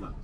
never.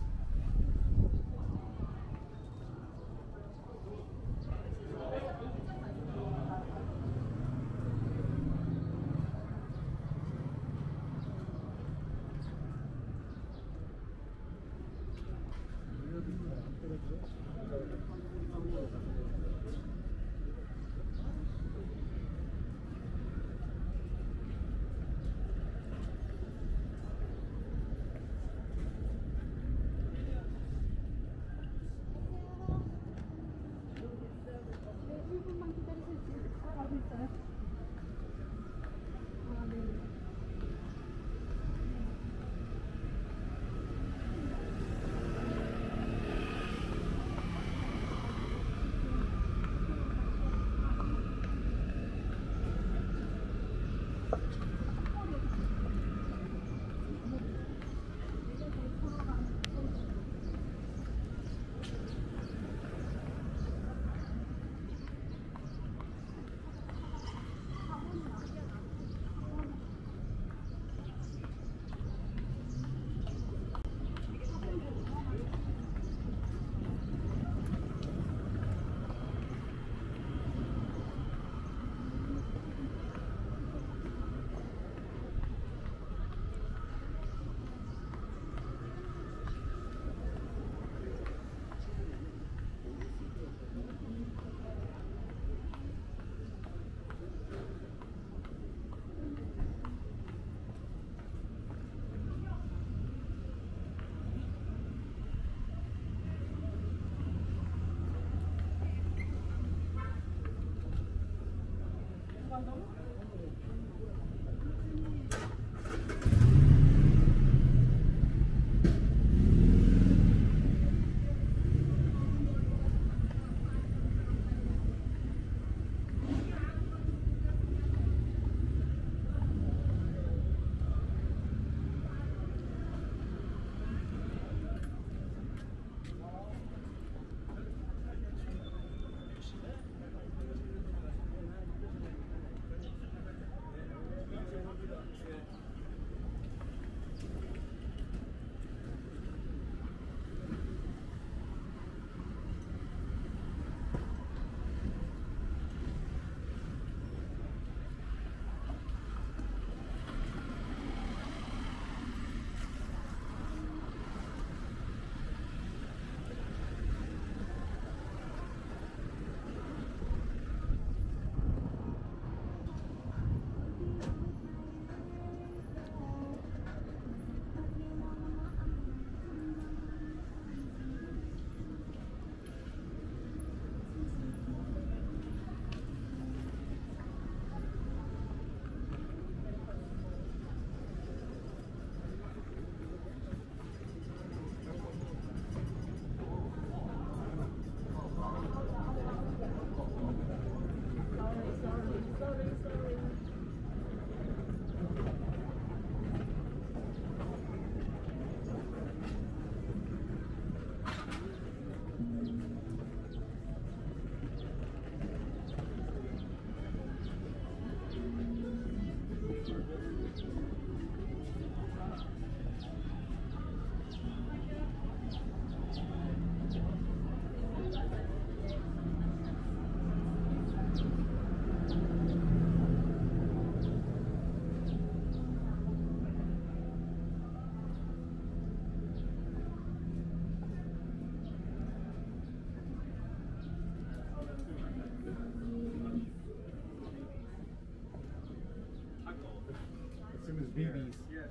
감사합니다.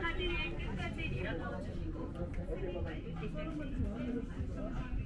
하늘을 끝까지 밀어넣어 주시고 승리 완료되실 수 있도록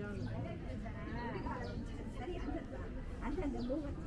영도를 엔joy. 자리 앉았다. 앉았는데 뭐가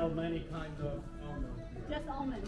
many kinds of almonds. Just almond.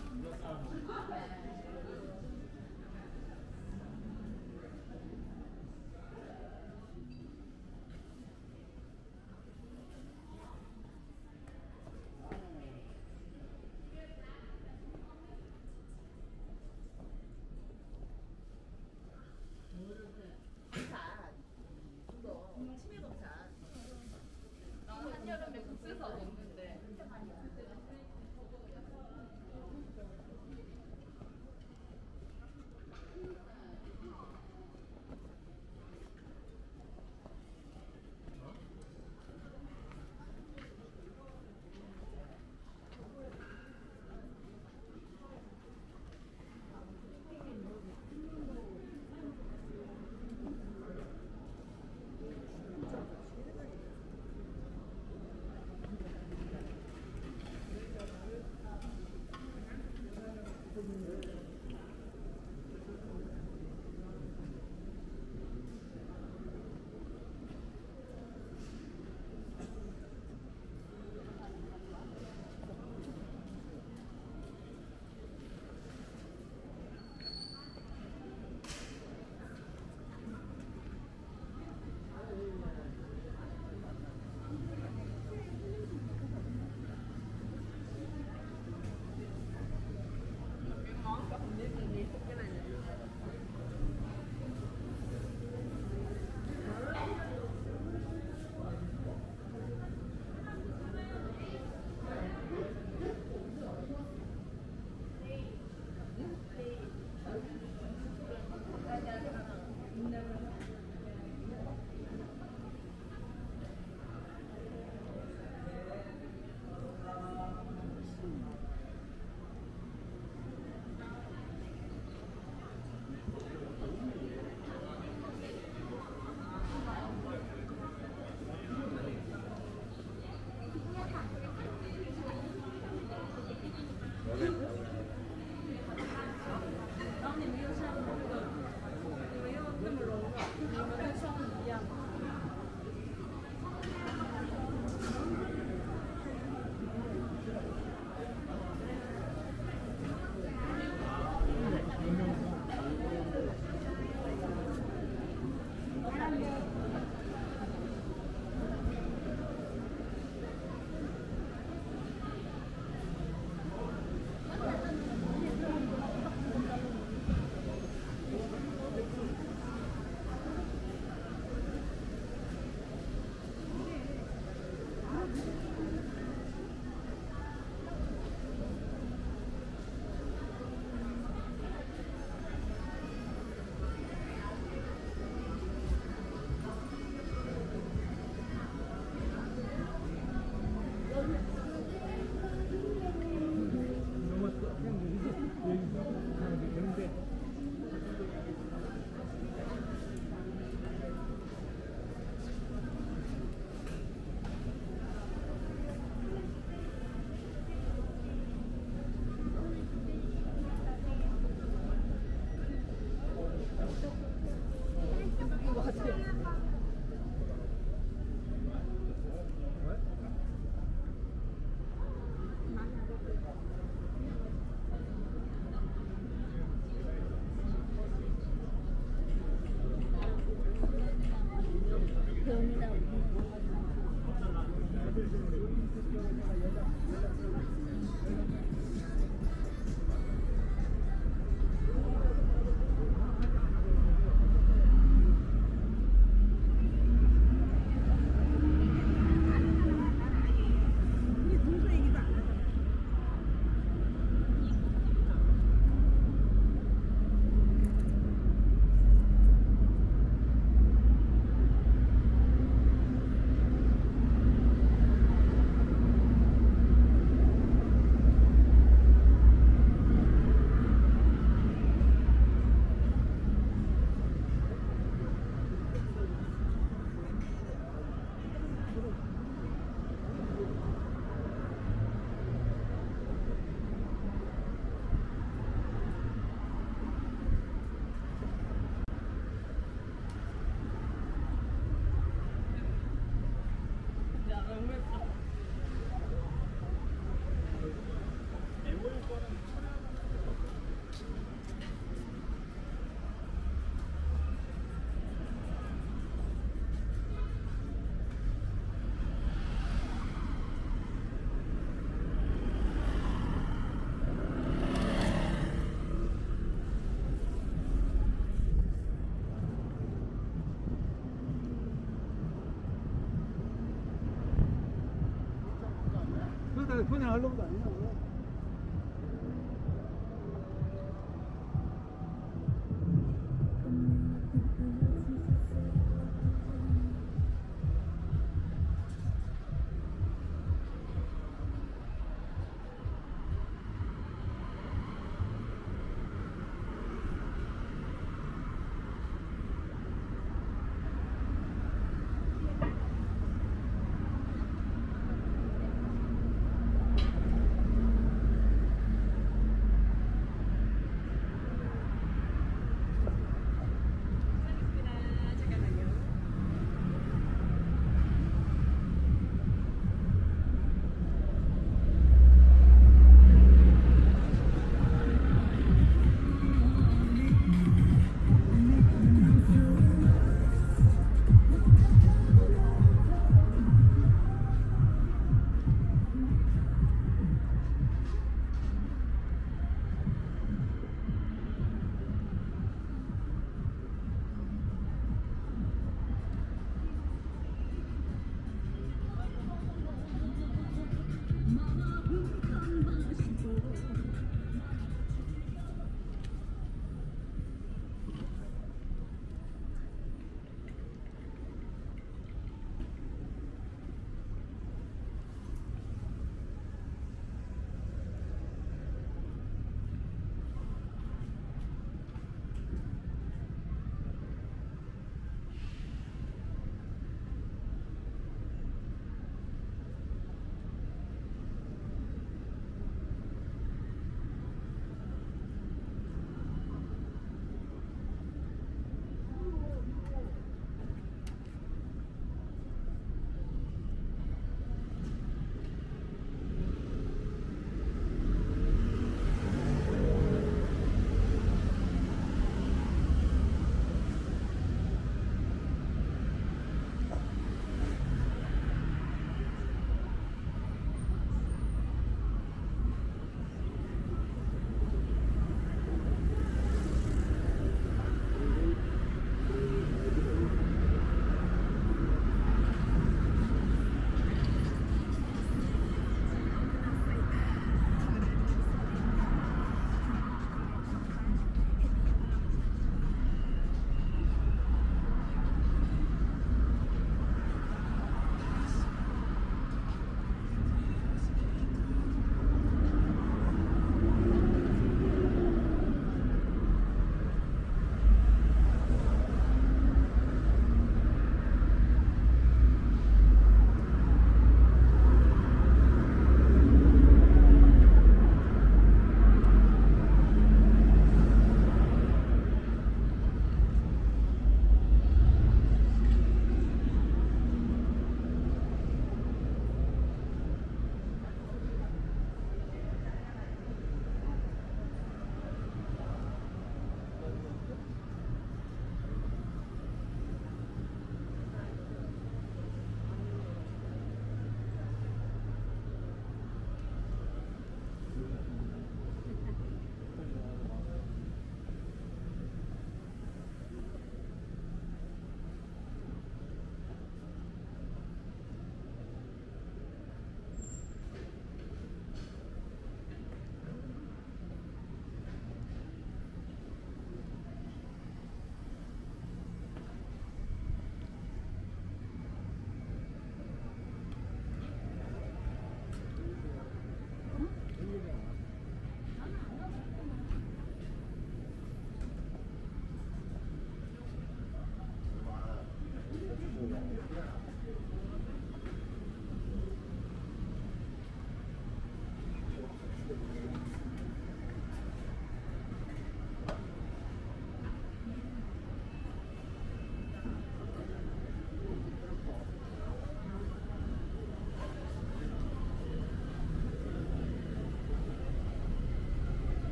다니냐 아이고.